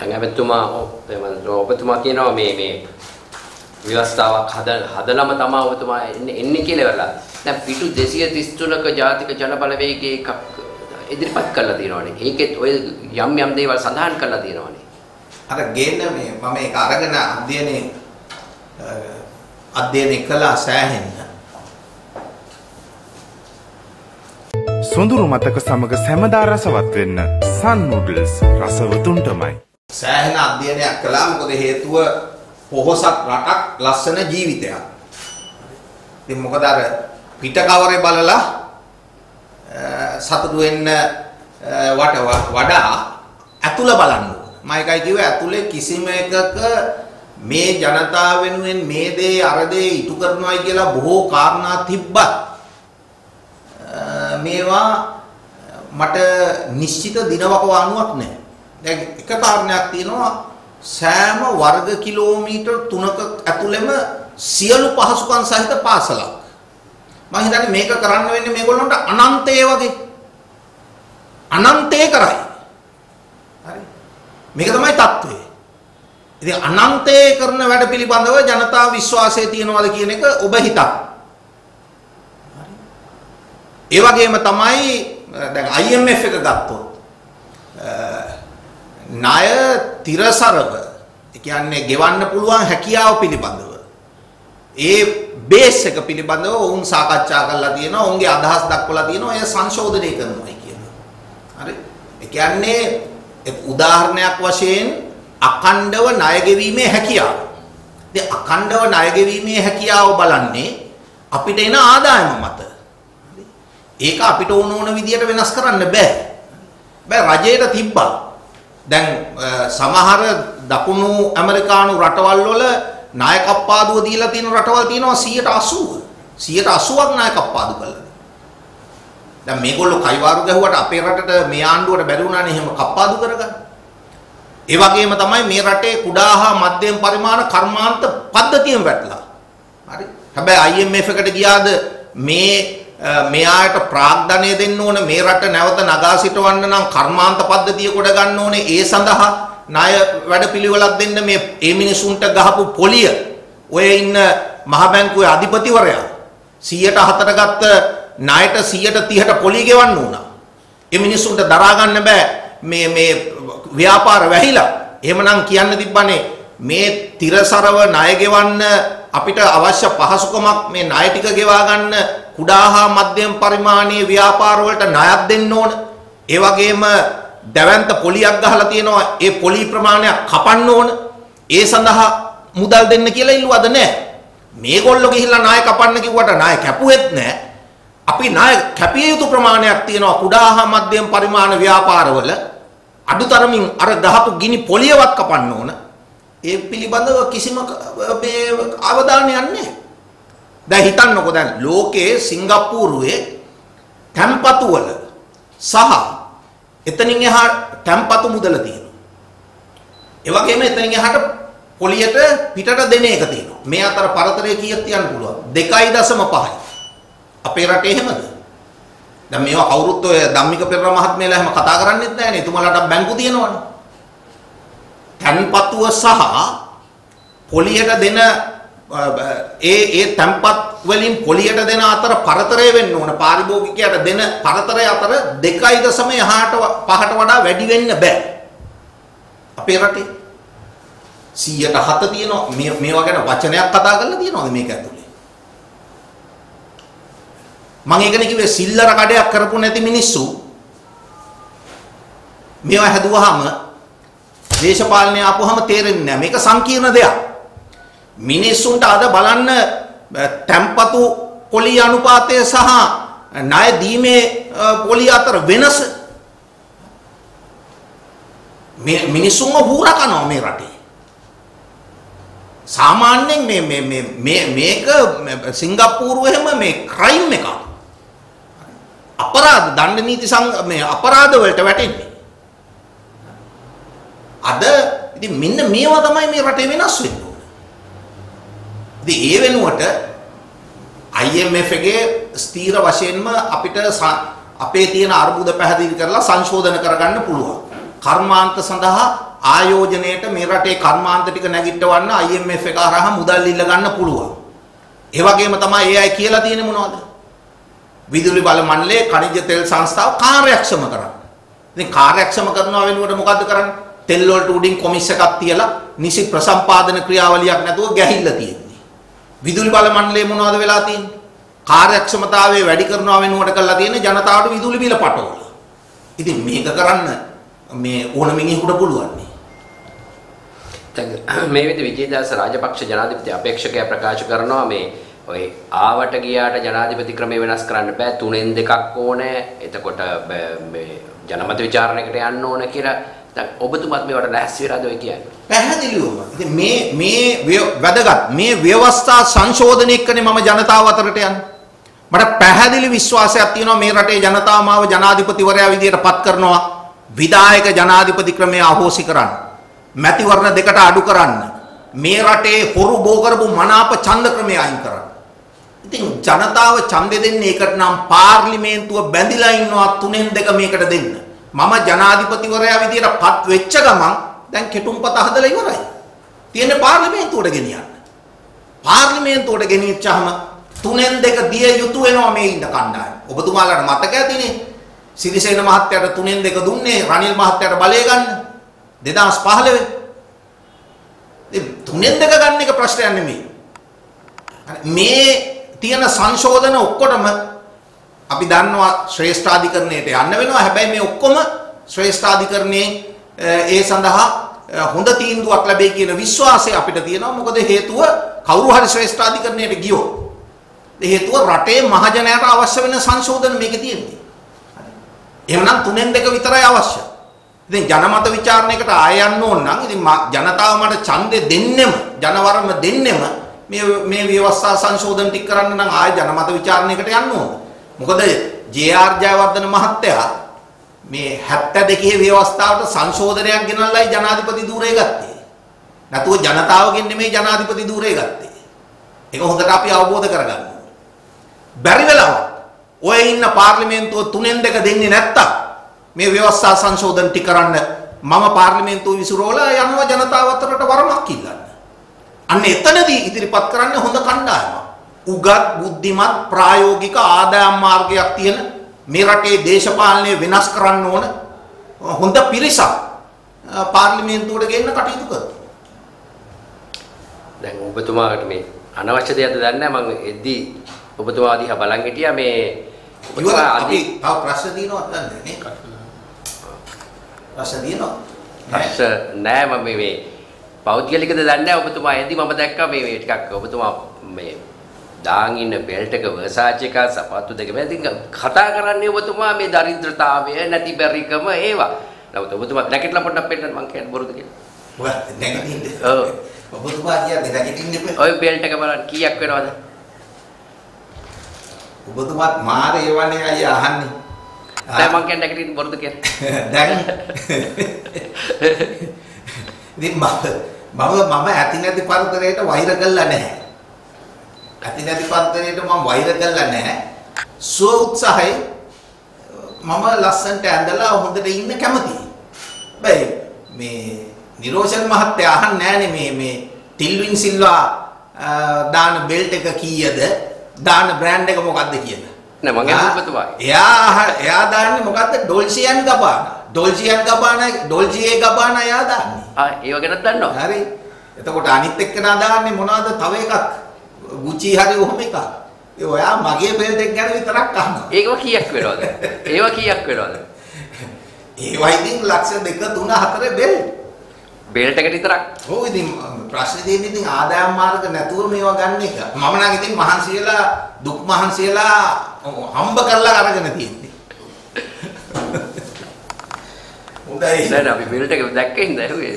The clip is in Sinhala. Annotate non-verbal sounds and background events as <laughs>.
ඇමතුමා ඔබතුමා කියනවා මේ මේ ව්‍යවස්ථාවක් හද හදලම තමයි ඔබතුමා එන්නේ එන්නේ කියලා වෙලා. දැන් පිටු 233ක ජාතික ජන බලවේගයේ එකක් ඉදිරිපත් කරලා තියෙනවානේ. ඒකෙත් ඔය යම් යම් දේවල් සඳහන් කරලා තියෙනවානේ. අර ගේන්න මේ මම ඒක අරගෙන අධ්‍යයනයේ අධ්‍යයනය කළා සෑහෙන්න. සොඳුරු මතක සමග සැමදා රසවත් වෙන්න සන් නූඩල්ස් රසවතුන්ටමයි. සෑහෙන අධ්‍යයනයක් කළා මොකද හේතුව පොහොසත් රටක් ලස්සන ජීවිතයක්. ඉතින් මොකද අර පිට කවරේ බලලා සතුටු වෙන්න වට වඩා ඇතුළ බලන්න ඕන. මම එකයි කිව්වේ ඇතුලේ කිසිම එකක මේ ජනතාව වෙනුවෙන් මේ දේ අර දේ ඉටු කරනවායි කියලා බොහෝ කාරණා තිබ්බත් මේවා මට නිශ්චිත දිනවක වානුවක් නැහැ. දැන් එක කාරණයක් තියෙනවා සෑම වර්ග කිලෝමීටර් 3ක ඇතුළෙම සියලු පහසුකම් සහිත පාසලක්. මම හිතන්නේ මේක කරන්න වෙන්නේ මේගොල්ලන්ට අනන්තය වගේ. අනන්තය කරයි. හරි. මේක තමයි தત્ත්වය. ඉතින් අනන්තය කරන වැඩ පිළිබඳව ජනතා විශ්වාසය තියනවාද කියන එක ඔබ හිතන්න. ඒ වගේම තමයි දැන් IMF එක ගත්තොත් ණය තිරසරව ඒ කියන්නේ ගෙවන්න පුළුවන් හැකියාව පිළිබඳව ඒ බේස් එක පිළිබඳව ඔවුන් සාකච්ඡා කරලා තියෙනවා ඔවුන්ගේ අදහස් දක්වලා තියෙනවා එය සංශෝධනය කරනවා කියනවා. හරි. ඒ කියන්නේ උදාහරණයක් වශයෙන් අඛණ්ඩව ණය ගෙවීමේ හැකියාව. ඉතින් අඛණ්ඩව ණය ගෙවීමේ හැකියාව බලන්නේ අපිට එන ආදායම මත. ඒක අපිට ඕන ඕන විදියට වෙනස් කරන්න බෑ. බෑ රජයට තිබ්බා. දැන් සමහර දකුණු ඇමරිකානු රටවල් වල ණය කප්පාදුව දීලා තියෙන රටවල් තියෙනවා 180. 180ක් ණය කප්පාදු කළා. දැන් මේගොල්ලෝ කයිවාරු ගැහුවට අපේ රටට මේ ආණ්ඩුවට බැරි වුණානේ එහෙම කප්පාදු කරගන්න. ඒ වගේම තමයි මේ රටේ කුඩා හා මධ්‍යම පරිමාණ කර්මාන්ත පද්ධතියෙන් වැටලා. හරි. හැබැයි IMF එකට ගියාද මේ මෙයාට ප්‍රාග්ධනය දෙන්න ඕන මේ රට නැවත නගා සිටවන්න නම් කර්මාන්ත පද්ධතිය කොට ගන්න ඕනේ ඒ සඳහා ණය වැඩපිළිවෙලක් දෙන්න මේ ඒ මිනිසුන්ට ගහපු පොලිය ඔය ඉන්න මහ බැංකුවේ අධිපතිවරයා 104ට ගත්ත ණයට 130ට පොලිය ගෙවන්න උනා. ඒ මිනිසුන්ට දරා ගන්න බෑ මේ මේ ව්‍යාපාර වැහිලා. එහෙමනම් කියන්න තිබ්බනේ මේ තිරසරව ණය ගෙවන්න අපිට අවශ්‍ය පහසුකමක් මේ ණය ටික ගෙවා ගන්න කුඩා හා මධ්‍යම පරිමාණයේ ව්‍යාපාර වලට ණයක් දෙන්න ඕන. ඒ වගේම දැවැන්ත පොලියක් ගහලා තියෙනවා. ඒ පොලි ප්‍රමාණයක් කපන්න ඕන. ඒ සඳහා මුදල් දෙන්න කියලා ඉල්ලුවද නැහැ. මේගොල්ලෝ ගිහිල්ලා ණය කපන්න කිව්වට ණය කැපුවෙත් නැහැ. අපි ණය කැපිය යුතු ප්‍රමාණයක් තියෙනවා කුඩා හා මධ්‍යම පරිමාණ ව්‍යාපාරවල අඩුතරමින් අර ගහපු ගිනි පොලියවත් කපන්න ඕන. ඒ පිළිබඳව කිසිම මේ අවධානයක් නැහැ. දැන් හිතන්නකෝ දැන් ලෝකයේ සිංගප්පූරුවේ තැම්පතු වල සහ එතනින් එහා තැම්පතු මුදල තියෙනවා. ඒ වගේම එතනින් එහාට පොලියට පිටට දෙන එක තියෙනවා. මේ අතර පරතරය කීයක් තියන්න පුළුවන්? 2.5යි. අපේ රටේ එහෙමද? දැන් මේවා කවුරුත් ඔය ධම්මික පෙරේරා මහත්මයාලා එහෙම කතා කරන්නේත් නැහැනේ. එතුමාලට බැංකු තියෙනවනේ. තැන්පතුව සහ පොලියට දෙන ඒ ඒ තැන්පත් වලින් පොලියට දෙන අතර පරතරය වෙන්න ඕන. පාරිභෝගිකයට දෙන පරතරය අතර 2.5ට පහට වඩා වැඩි වෙන්න බෑ. අපේ රටේ 107 තියෙනවා. මේ මේවා ගැන වචනයක් කතා කරලා තියෙනවද මේක ඇතුලේ? මම ඒකනේ කිව්වේ සිල්ලර කඩයක් කරපු නැති මිනිස්සු. මේවා හැදුවාම දේශපාලනය ආපුවම තේරෙන්නේ නැහැ. මේක සංකීර්ණ දෙයක්. මිනිස්සුන්ට අද බලන්න තැම්පතු පොලි අනුපාතය සහ ණය දීමේ පොලි අතර වෙනස මේ මිනිස්සුන්ව හූරා කරනවා මේ රටේ. සාමාන්‍යයෙන් මේ මේ මේ මේ මේක සිංගප්පූරුව එහෙම මේ ක්‍රයිම් එකක්. අපරාධ දණ්ඩ නීති සං මේ අපරාධ වලට වැටෙන්නේ. අද ඉතින් මෙන්න මේවා තමයි මේ රටේ වෙනස් වෙන්න ඕන. ඉතින් ඒ වෙනුවට IMF එකේ ස්ථීර වශයෙන්ම අපිට අපේ තියෙන අර්බුද පැහැදිලි කරලා සංශෝධන කරගන්න පුළුවන්. කර්මාන්ත සඳහා ආයෝජනයට මේ රටේ කර්මාන්ත ටික නැගිටවන්න IMF එක හරහා මුදල් ඉල්ල ගන්න පුළුවන්. ඒ වගේම තමයි ඒ අය කියලා තියෙන්නේ මොනවද? විදුලි බල මණ්ඩලයේ ಖನಿජ තෙල් සංස්ථාව කාර්යක්ෂම කරන්න. ඉතින් කාර්යක්ෂම කරනවා වෙනුවට මොකද්ද කරන්නේ? තෙල් වලට උඩින් කොමිස් එකක් තියලා නිසි ප්‍රසම්පාදන ක්‍රියාවලියක් නැතුව ගැහිල්ලා තියෙන්නේ. විදුලි බල මණ්ඩලයේ මොනවද වෙලා තියෙන්නේ? කාර්යක්ෂමතාවය වැඩි කරනවා වෙනුවට කරලා තියෙන්නේ ජනතාවට විදුලි බිල පටවල. ඉතින් මේක කරන්න මේ ඕන මිනිහෙකුට පුළුවන් නේ. දැන් මේ විදිහ විජේදාස රාජපක්ෂ ජනාධිපති අපේක්ෂකයා ප්‍රකාශ කරනවා මේ ඔය ආවට ගියාට ජනාධිපති ක්‍රමය වෙනස් කරන්න බෑ තුනෙන් දෙකක් ඕනේ එතකොට බ- මේ ජනමත විචාරණයකට යන්න ඕන කියලා දැන් ඔබතුමත් මේවට ලැහැස්ති වෙලාද ඔය කියන්නේ පැහැදිලිවම. ඉතින් මේ මේ ව්‍ය- වැදගත් මේ ව්‍යවස්ථා සංශෝධනය එක්කනේ මම ජනතාව අතරට යන්නේ. මට පැහැදිලි විශ්වාසයක් තියෙනවා මේ රටේ ජනතාව මාව ජනාධිපතිවරයා විදියට පත් කරනවා. විධායක ජනාධිපති ක්‍රමය අහෝසි කරන්න. මැතිවරණ දෙකට අඩු කරන්න. මේ රටේ හොරු බෝ කරපු මනාප ඡන්ද ක්‍රමය අයින් කරන්න. ඉතින් ජනතාව ඡන්දෙ දෙන්නේ ඒකට නම් පාර්ලිමේන්තුව බැඳිලා ඉන්නවා තුනෙන් දෙක මේකට දෙන්න. මම ජනාධිපතිවරයා විදියට පත් වෙච්ච ගමන් දැන් කෙටුම්පත හදලා ඉවරයි. තියෙන්නේ පාර්ලිමේන්තුවට ගෙනියන්න. පාර්ලිමේන්තුවට ගෙනිච්චාම තුනෙන් දෙක දිය යුතු වෙනවා මේ ඉන්න කණ්ඩායම. ඔබතුමාලාට මතක ඇතිනේ. සිරිසේන මහත්තයාට තුනෙන් දෙක දුන්නේ රනිල් මහත්තයාට බලය ගන්න 2015. ඉතින් තුනෙන් දෙක ගන්න එක ප්‍රශ්නයක් නෙමෙයි. මේ තියෙන සංශෝධන ඔක්කොටම අපි දන්නවා ශ්‍රේෂ්ඨාධිකරණයට යන්න වෙනවා. හැබැයි මේ ඔක්කොම ශ්‍රේෂ්ඨාධිකරණයේ අ, ඒ සඳහා අ, හොඳ තීන්දුවක් ලැබෙයි කියන විශ්වාසය අපිට තියෙනවා. මොකද හේතුව කවුරු හරි ශ්‍රේෂ්ඨාධිකරණයට ගියොත් ඒ හේතුව රටේ මහජනයාට අවශ්‍ය වෙන සංශෝධන මේකේ තියෙන්නේ. එහෙමනම් තුනෙන් දෙක විතරයි අවශ්‍ය. ඉතින් ජනමත විචාරණයකට ආය යන්න ඕන නම් ඉතින් මා- ජනතාව මට ඡන්දෙ දෙන්නෙම ජනවරම දෙන්නෙම මේ මේ ව්‍යවස්ථා සංශෝධන ටික කරන්න නම් ආය ජනමත විචාරණයකට යන්න ඕන. මොකද ජේ.ආර්. ජයවර්ධන මහත්තයා මේ 72 ව්‍යවස්ථාවට සංශෝධනයක් ගෙනල්ලායි ජනාධිපති ධූරය ගත්තේ. නැතුව ජනතාවගෙන් නෙමෙයි ජනාධිපති ධූරය ගත්තේ. ඒක හොඳට අපි අවබෝධ කරගන්න ඕනේ. බැරි වෙලාවක් ඔය ඉන්න පාර්ලිමේන්තුව තුනෙන් දෙක දෙන්නේ නැත්තම් මේ ව්‍යවස්ථා සංශෝධන ටික කරන්න මම පාර්ලිමේන්තුව විසිරෝලා යනවා ජනතාව අතරට වරමක් ඉල්ලන්න. අන්න එතනදී ඉදිරිපත් කරන්න හොඳ කණ්ඩායමක්. උගත් බුද්ධිමත් ප්‍රායෝගික ආදායම් මාර්ගයක් තියෙන මේ රටේ දේශපාලනය වෙනස් කරන්න ඕන හොඳ පිරිසක් පාර්ලිමේන්තුවට ගෙන්න කටයුතු කරනවා. දැන් ඔබතුමාට මේ අනවශ්‍ය දෙයක්ද දන්නේ නැහැ මම එද්දි ඔබතුමා දිහා බලන් හිටියා මේ ඔබතුමා අපි තව ප්‍රශ්න තියෙනවද දන්නේ නේ? ප්‍රශ්න තියෙනවද? ප්‍රශ්න නෑ මම මේ මේ පෞද්ගලිකද දන්නේ නැහැ ඔබතුමා එද්දි මම දැක්කා මේ ටිකක් ඔබතුමා මේ දාන් ඉන්න බෙල්ට් එක Versace එක සපත්තු දෙක මේ ඉතින් කතා කරන්නේ ඔබතුමා මේ දරිද්‍රතාවය නැති බැරිකම ඒවා. නමුත් ඔබතුමා නැගිටලා පොඩ්ඩක් පෙන්නන්න මං කියන්නේ බොරුද කියලා. මොකක්ද නැගිටින්න? ඔව්. ඔබතුමා කියන්නේ නැගිටින්න. ඔය බෙල්ට් එක බලන්න කීයක් වෙනවද? ඔබතුමාත් මාර ඒවනේ අය අහන්නේ. දැන් මං කියන්නේ නැගිටින්න බොරුද කියලා. <laughs> දැන් ඉතින් මම මම මම ඇති නැති පරතරයට වෛර කළා නැහැ. ඇති නැති පරතරයට මම වෛර කළා නැහැ. සුව උත්සාහයි මම ලස්සන්ට ඇඳලා හොඳට ඉන්න කැමතියි. බෑ මේ නිරෝෂන් මහත්තයා අහන්නේ නැහනේ මේ මේ ටිල්වින් සිල්වා දාන බෙල්ට් එක කීයද දාන බ්‍රෑන්ඩ් එක මොකක්ද කියලා. නෑ, මං ඇහුවේ ඔබතුමාගෙන්. එයා එයා දාන්නේ මොකද්ද ඩොල්සියන් ගබානා. ඩොල්සියන් ගබානා ඩොල්සියේ ගබානා එයා දාන්නේ. ආ ඒව ගැනත් දන්නවා. හරි. එතකොට අනිත් එක්කනා දාන්නේ මොනවද තව එකක්. ගුචි හරි ඔහොම එකක්. ඒ ඔයා මගේ බෙල්ට් එක ගැන විතරක් අහනවා. ඒකව කීයක් වෙනවද? ඒව කීයක් වෙනවද? ඒවා ඉතින් ලක්ෂ 2 3 4 බෙල්ට්. බෙල්ට් එකට විතරක්. ඔව් ඉතින් ප්‍රශ්නේ තියෙන්නේ ඉතින් ආදායම් මාර්ග නැතුව මේවා ගන්න එක. මම නම් ඉතින් මහන්සි වෙලා දුක් මහන්සි වෙලා හම්බ කරලා අරගෙන තියෙන්නේ. හොඳයි. නෑ නෑ අපි බෙල්ට් එක දැක්කින්ද ඇහුවේ.